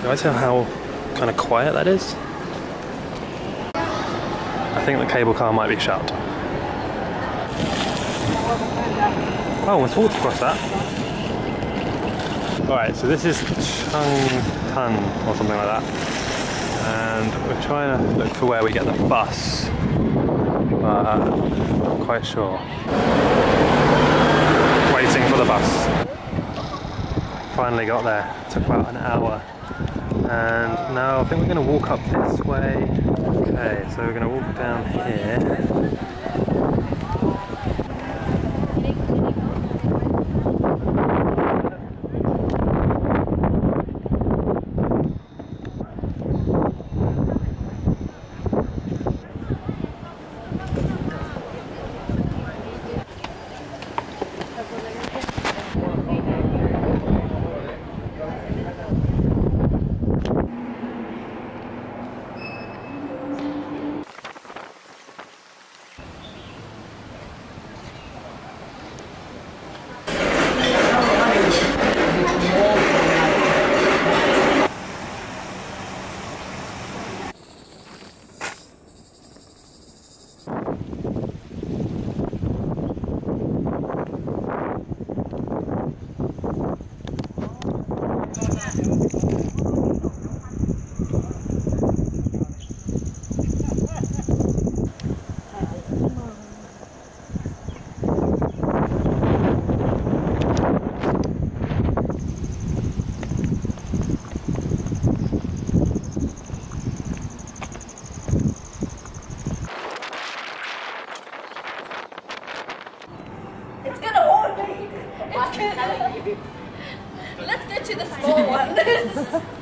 Can I tell how kind of quiet that is? I think the cable car might be shut. Oh, let's walk across that. Alright, so this is Chung Tun or something like that. And we're trying to look for where we get the bus. But not quite sure. Waiting for the bus. Finally got there. Took about an hour. And now I think we're going to walk up this way. Okay, so we're going to walk down here. It's gonna hold me. It's gonna... Let's go to the small one.